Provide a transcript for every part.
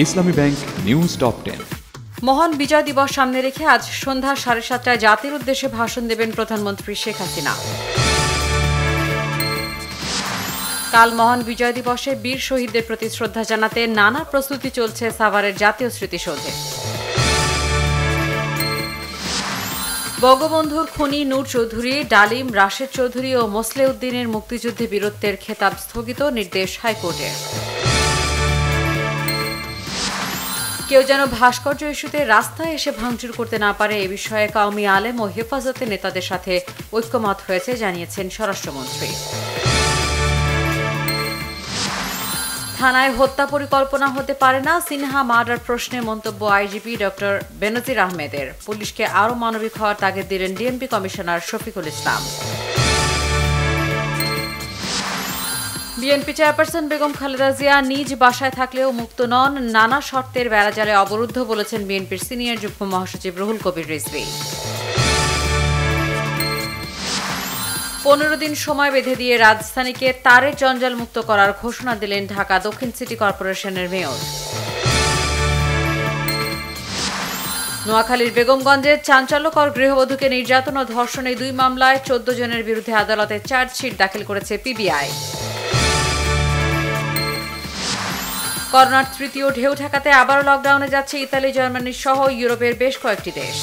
ইসলামী bank news top ten. মহান বিজয় দিবস সামনে রেখে আজ সন্ধ্যা সাড়ে সাতটায় জাতির উদ্দেশ্যে ভাষণ দেবেন প্রধানমন্ত্রী শেখ হাসিনা। কাল মহান বিজয় দিবসে বীর শহীদদের প্রতি শ্রদ্ধা জানাতে নানা প্রস্তুতি চলছে সাভারের জাতীয় স্মৃতিসৌধে। বঙ্গবন্ধুর খুনি নূর চৌধুরী, ডালিম রাশেদ চৌধুরী ও মোসলে উদ্দিনের মুক্তিযুদ্ধে বীরত্বের খেতাব স্থগিত নির্দেশ হাইকোর্টের। কেউ যেন ভাস্কর্য ইস্যুতে রাস্তায় এসে ভাঙচুর করতে না পারে, এ বিষয়ে কাউমি আলেম ও হেফাজতের নেতাদের সাথে ঐক্যমত হয়েছে, জানিয়েছেন স্বরাষ্ট্রমন্ত্রী। থানায় হত্যা পরিকল্পনা হতে পারে না, সিনহা মার্ডার প্রশ্নে মন্তব্য আইজিপি ডক্টর বেনজির আহমেদের। পুলিশকে আরও মানবিক হওয়ার তাগিদ দিলেন DMP commissioner Shafiqul Islam. BNP chairperson Begum Khaleda Zia নিজ বাসায় থাকলেও মুক্ত নন। নানা শর্তের বেড়াজালে অবরুদ্ধ বলেছেন বিএনপির সিনিয়র যুগ্ম মহাসচিব রুহুল কবির রিজভী। পনেরো দিন সময় বেঁধে দিয়ে রাজধানীকে তারে জঞ্জাল মুক্ত করার ঘোষণা দিলেন ঢাকা দক্ষিণ সিটি কর্পোরেশনের মেয়র। নোয়াখালীর বেগমগঞ্জের চাঞ্চল্যকর গৃহবধূকে নির্যাতন ও ধর্ষণে দুই মামলায় চোদ্দ জনের বিরুদ্ধে আদালতে চার্জশিট দাখিল করেছে পিবিআই। করোনার তৃতীয় ঢেউ ঠেকাতে আবারও লকডাউনে যাচ্ছে ইতালি, জার্মানি সহ ইউরোপের বেশ কয়েকটি দেশ।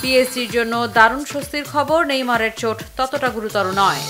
পিএসজির জন্য দারুণ স্বস্তির খবর, নেইমারের চোট ততটা গুরুতর নয়।